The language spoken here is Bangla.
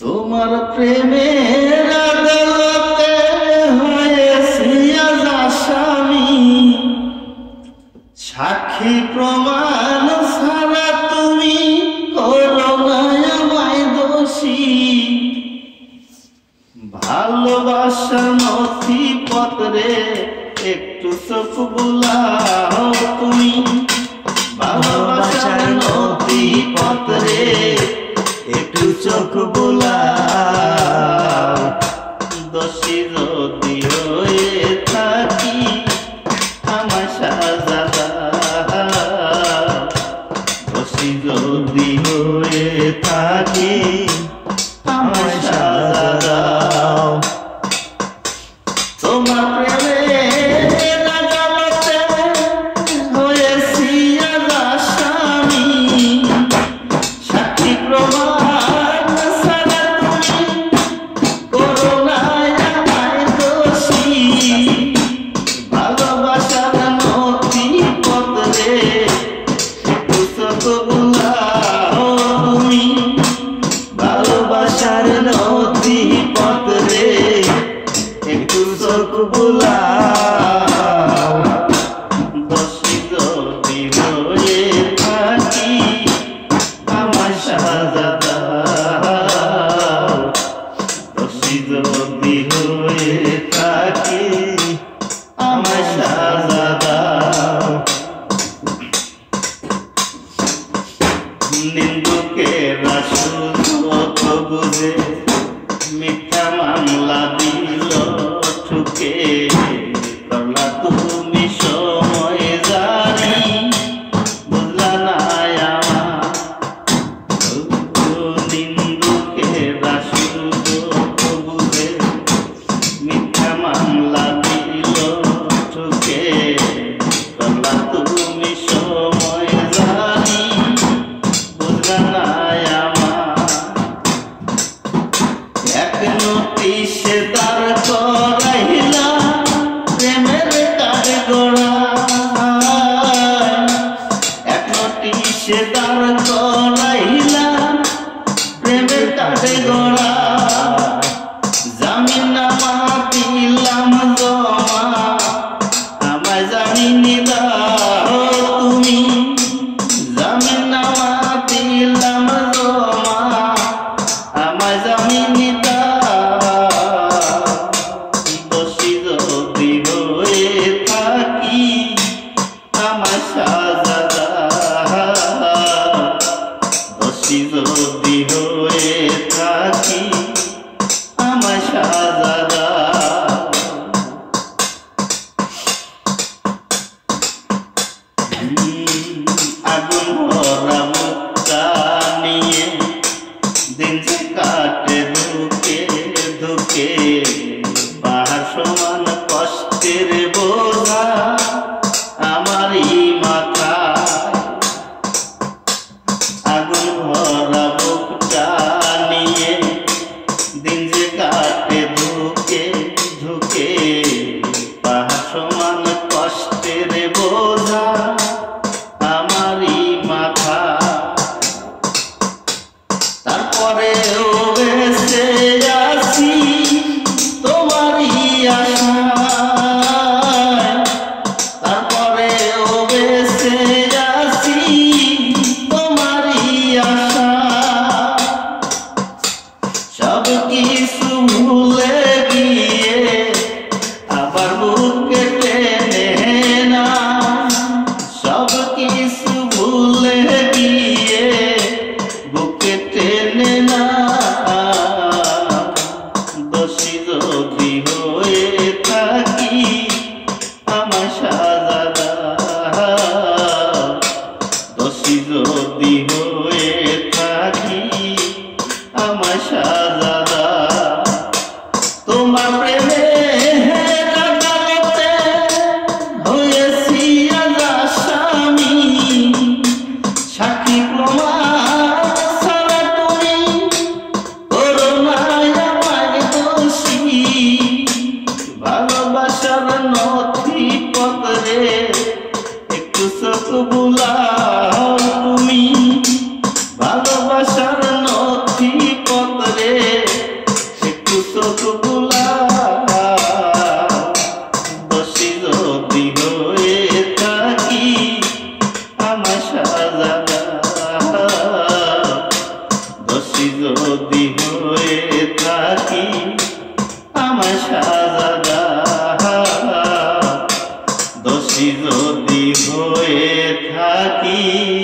তোমার প্রেমের আদালতে হয়েছি আজ আসামি। সাক্ষী প্রমাণ ছাড়া তুমি করোনায় দোষী। ভালোবাসা নথি পত্রে একটু চোখ বোলা যদি হয়ে থাকে Amin. আমার সাজাদা তোমার প্রেমে হ্যাঁ হয়েছি স্বামী। সাক্ষী প্রমাণ সারা তুমি করোনায় আমার দোষী। ভালোবাসার নথি পত্রে দোষী যদি হয়ে থাকি আমার সাজাদা দোষী হয়ে থাকি